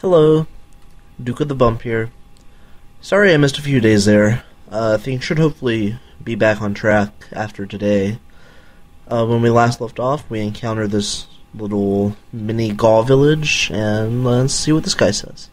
Hello, Duke of the Bump here. Sorry I missed a few days there. Uh, things should hopefully be back on track after today. Uh, when we last left off, we encountered this little mini Gaw village, and let's see what this guy says.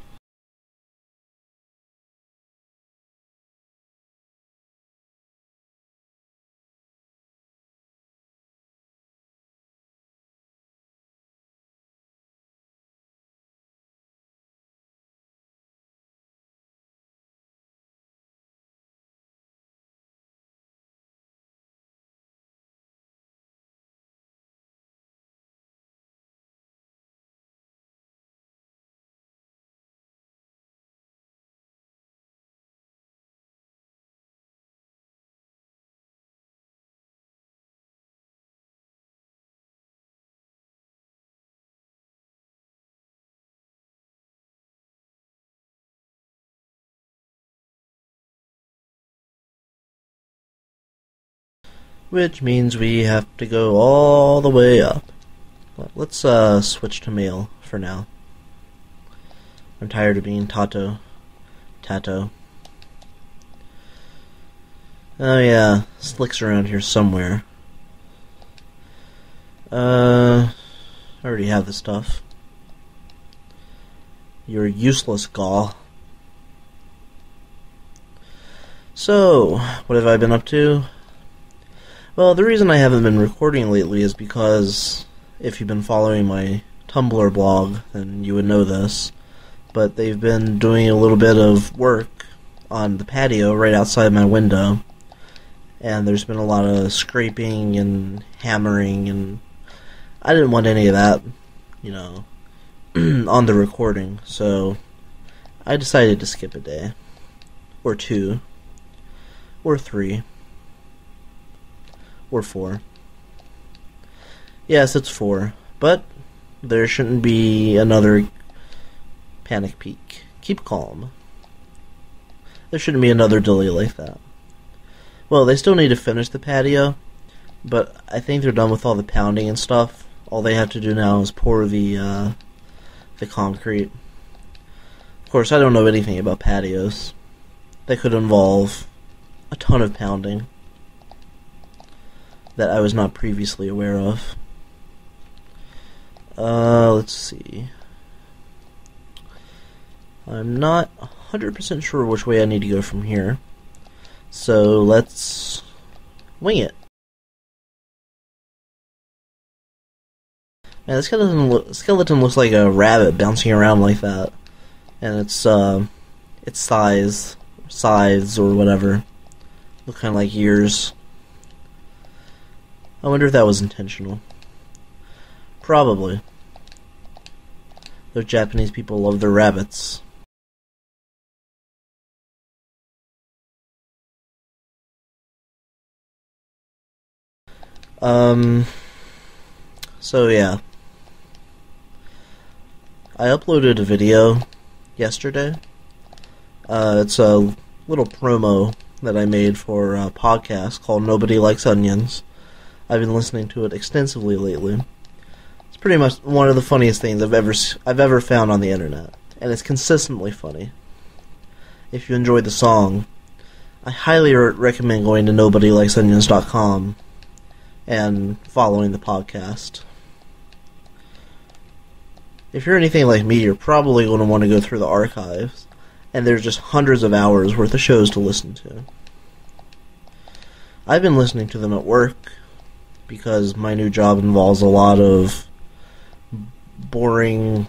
Which means we have to go all the way up. Let's uh, switch to Mail for now. I'm tired of being Tatto. Tatto. Oh yeah, Slick's around here somewhere. Uh, I already have the stuff. You're useless, Gaw. So, what have I been up to? Well, the reason I haven't been recording lately is because if you've been following my Tumblr blog, then you would know this. But they've been doing a little bit of work on the patio right outside my window. And there's been a lot of scraping and hammering, and I didn't want any of that, you know, on the recording. So I decided to skip a day. Or two. Or three. Or four. Yes, it's four. But there shouldn't be another panic peak. Keep calm. There shouldn't be another delay like that. Well, they still need to finish the patio, but I think they're done with all the pounding and stuff. All they have to do now is pour the uh, the concrete. Of course, I don't know anything about patios. They could involve a ton of pounding that I was not previously aware of. Uh, let's see. I'm not 100% sure which way I need to go from here. So let's wing it. Man, the skeleton, lo- skeleton looks like a rabbit bouncing around like that. And its, uh, its size, size or whatever, look kind of like ears. I wonder if that was intentional. Probably. Those Japanese people love their rabbits. Um, so yeah. I uploaded a video yesterday. Uh, it's a little promo that I made for a podcast called Nobody Likes Onions. I've been listening to it extensively lately. It's pretty much one of the funniest things I've ever I've ever found on the internet, and it's consistently funny. If you enjoyed the song, I highly re- recommend going to nobodylikesonions.com and following the podcast. If you're anything like me, you're probably going to want to go through the archives, and there's just hundreds of hours worth of shows to listen to. I've been listening to them at work because my new job involves a lot of boring.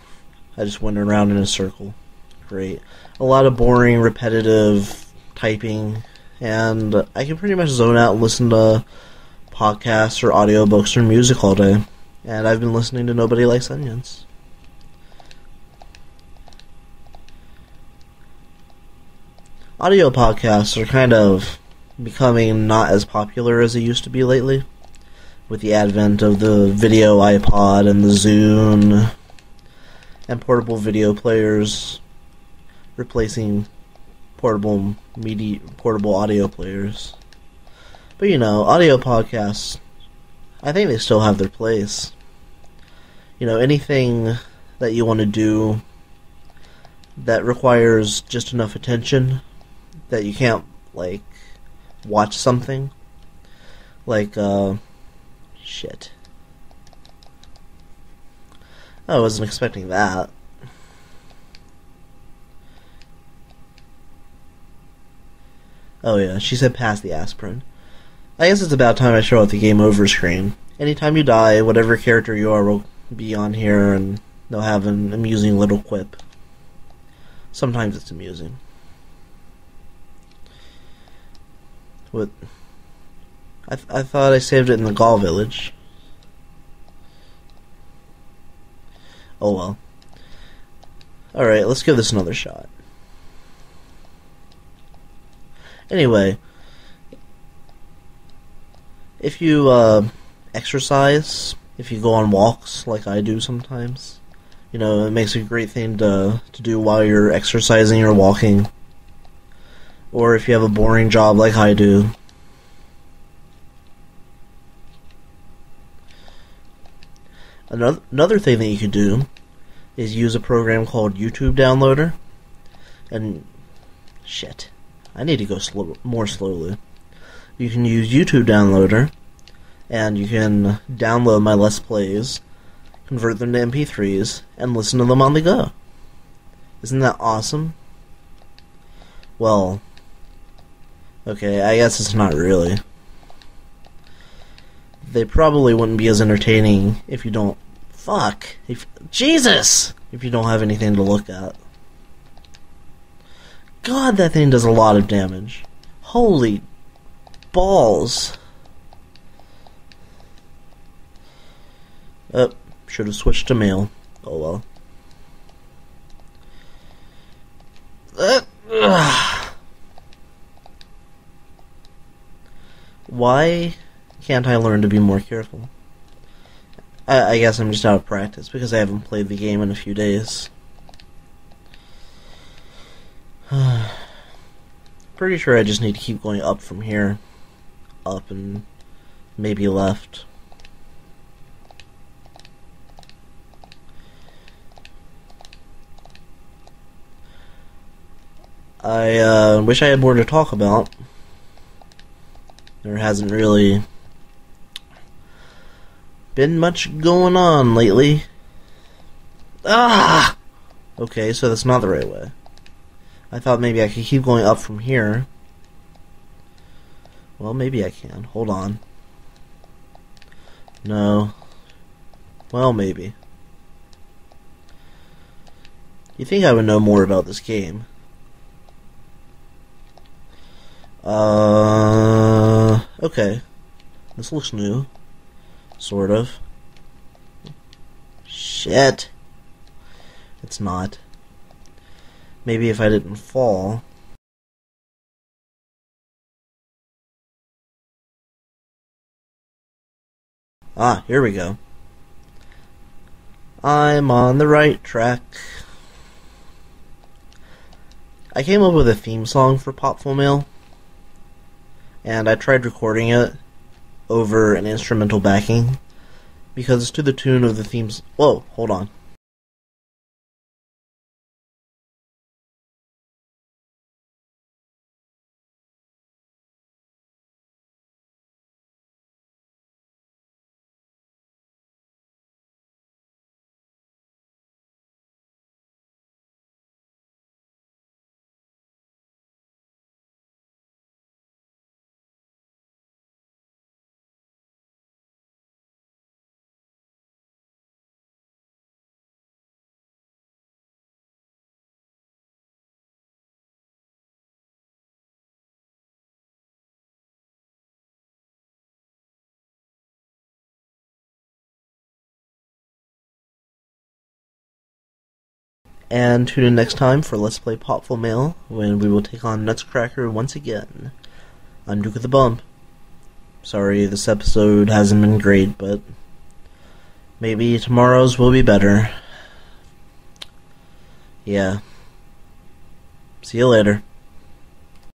I just went around in a circle. Great. A lot of boring, repetitive typing, and I can pretty much zone out and listen to podcasts or audiobooks or music all day. And I've been listening to Nobody Likes Onions. Audio podcasts are kind of becoming not as popular as they used to be lately with the advent of the video iPod and the Zune and portable video players replacing portable media portable audio players. But you know, audio podcasts I think they still have their place. You know, anything that you want to do that requires just enough attention that you can't like watch something like uh shit. I wasn't expecting that. Oh yeah, she said pass the aspirin. I guess it's about time I show up the game over screen. Anytime you die, whatever character you are will be on here and they'll have an amusing little quip. Sometimes it's amusing. What? I th- I thought I saved it in the Gaw village. Oh well. Alright, let's give this another shot. Anyway, if you uh, exercise, if you go on walks like I do sometimes, you know, it makes a great thing to to do while you're exercising or walking. Or if you have a boring job like I do. Another another thing that you could do is use a program called YouTube Downloader. And shit, I need to go slow, more slowly. You can use YouTube Downloader, and you can download my Let's Plays, convert them to MP3s, and listen to them on the go. Isn't that awesome? Well, okay, I guess it's not really. They probably wouldn't be as entertaining if you don't. Fuck! If Jesus! If you don't have anything to look at. God, that thing does a lot of damage. Holy balls. Oh, should have switched to mail. Oh well. Uh, Why can't I learn to be more careful? I, I guess I'm just out of practice because I haven't played the game in a few days. Pretty sure I just need to keep going up from here. Up and maybe left. I uh, wish I had more to talk about. There hasn't really been much going on lately. Ah! Okay, so that's not the right way. I thought maybe I could keep going up from here. Well, maybe I can. Hold on. No. Well, maybe. You think I would know more about this game? Uh, okay. This looks new. Sort of. Shit. It's not. Maybe if I didn't fall. Ah, here we go. I'm on the right track. I came up with a theme song for Popful Mail, and I tried recording it over an instrumental backing because it's to the tune of the themes. Whoa, hold on. And tune in next time for Let's Play Popful Mail when we will take on Nutscracker once again. I'm Duke of the Bump. Sorry this episode hasn't been great, but maybe tomorrow's will be better. Yeah. See you later.